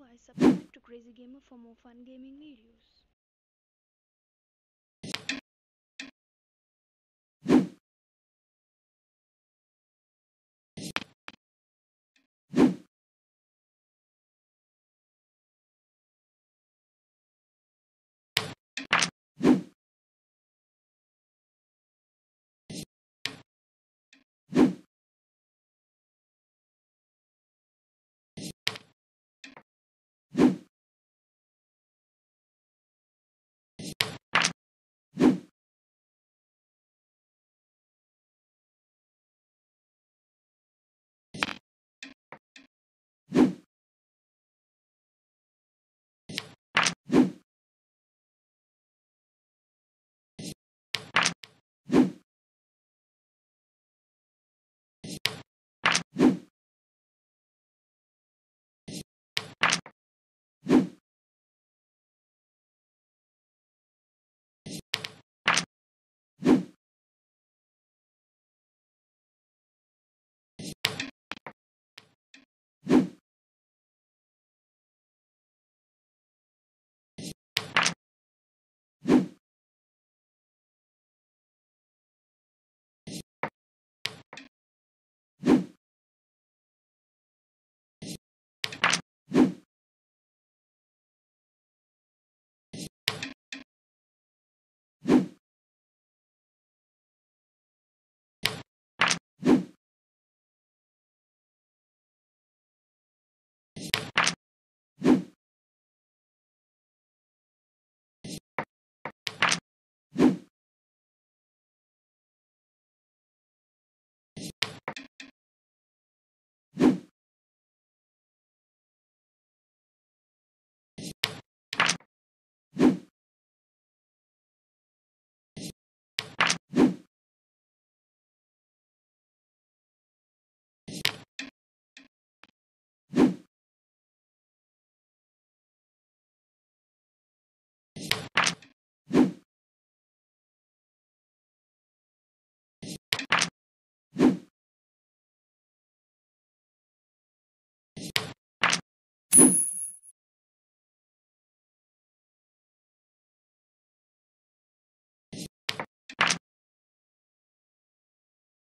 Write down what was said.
Otherwise, subscribe to Crazy Gamer for more fun gaming videos.